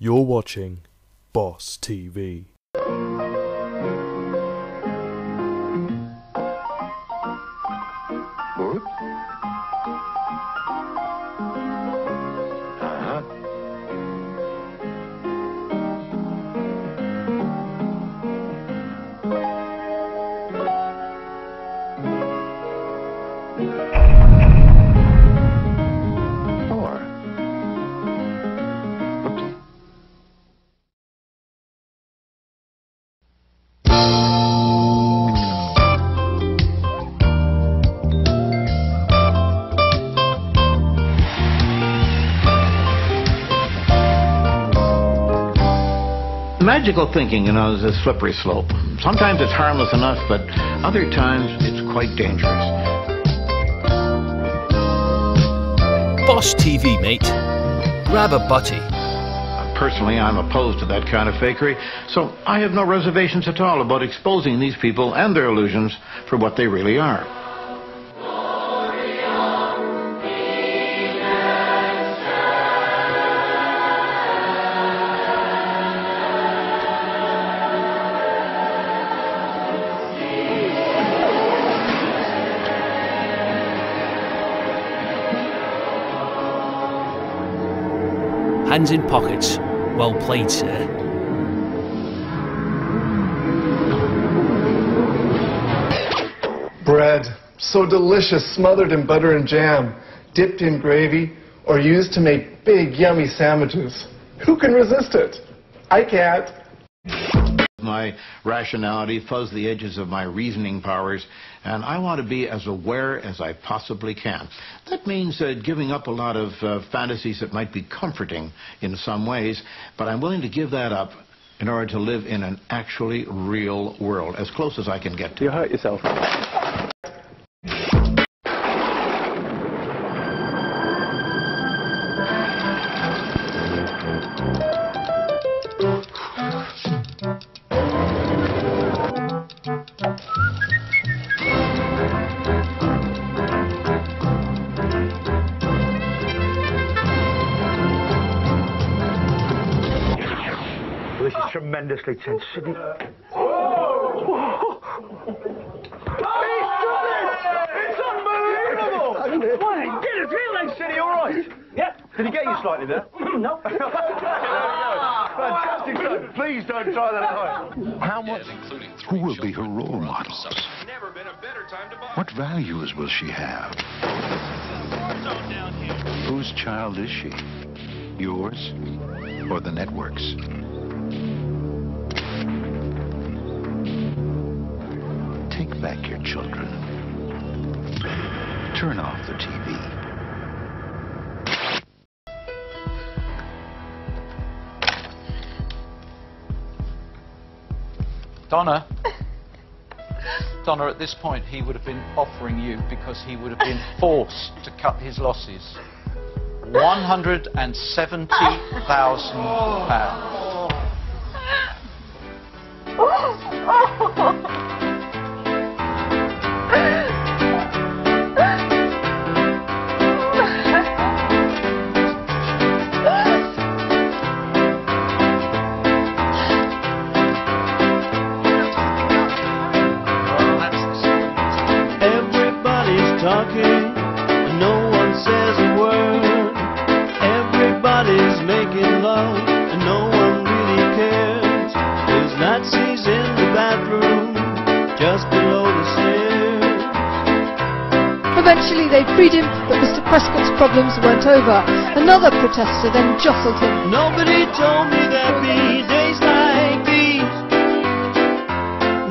You're watching Boss TV. Magical thinking, you know, is a slippery slope. Sometimes it's harmless enough, but other times it's quite dangerous. Boss TV, mate. Grab a butty. Personally, I'm opposed to that kind of fakery, so I have no reservations at all about exposing these people and their illusions for what they really are. Hands in pockets. Well played, sir. Bread, so delicious, smothered in butter and jam, dipped in gravy, or used to make big, yummy sandwiches. Who can resist it? I can't. My rationality fuzz the edges of my reasoning powers, and I want to be as aware as I possibly can. That means uh, giving up a lot of uh, fantasies that might be comforting in some ways, but I'm willing to give that up in order to live in an actually real world, as close as I can get to. You hurt yourself. Tremendously tense. Sydney. It's unbelievable! Why, get a feel like City, all right? Yeah. Did he get you slightly there? no. Fantastic stuff. Please don't try that at home. How much? Who will be her role models? What values will she have? Whose child is she? Yours or the network's? Take back your children. Turn off the TV. Donna. Donna, at this point, he would have been offering you because he would have been forced to cut his losses. £170,000. Love, and no one really cares. There's Nazis in the bathroom, just below the stairs. Eventually they freed him, but Mr. Prescott's problems weren't over. Another protester then jostled him. Nobody told me there'd be days like these.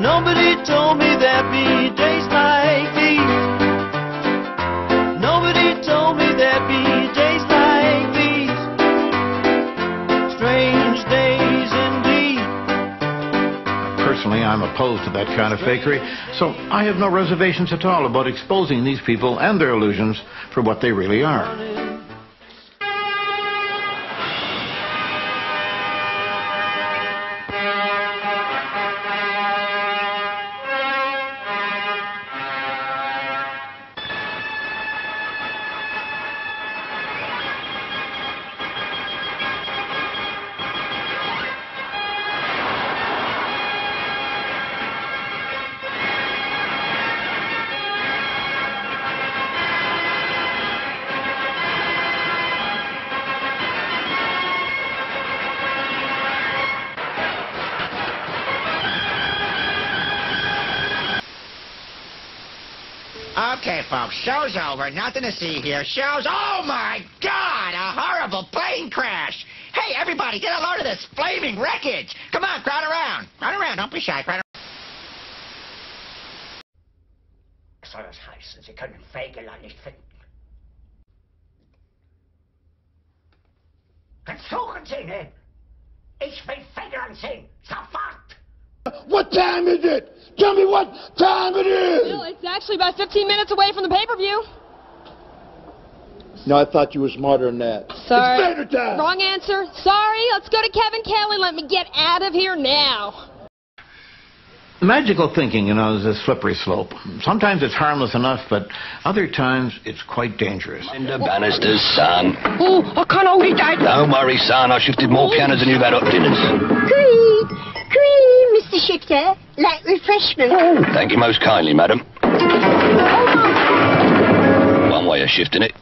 Nobody told me opposed to that kind of fakery, so I have no reservations at all about exposing these people and their illusions for what they really are. Folks. Show's over. Nothing to see here. Show's... Oh, my God! A horrible plane crash! Hey, everybody, get a load of this flaming wreckage! Come on, crowd around. Crowd around. Don't be shy. Crowd around. Soll das heißen, Sie können Fegelein nicht finden. Dann suchen Sie! What time is it? Tell me what time it is! Well, it's actually about 15 minutes away from the pay-per-view. No, I thought you were smarter than that. Sorry. It's better time. Wrong answer. Sorry. Let's go to Kevin Kelly. Let me get out of here now. Magical thinking, you know, is a slippery slope. Sometimes it's harmless enough, but other times it's quite dangerous. Linda Bannister's son. Oh, I can't hold it, Dad. Don't worry, son. I shifted more oh. pianos than you've had up dinners. Cream, cream, Mr. Shifter. Like refreshment. Oh, thank you most kindly, madam. One way of shifting it.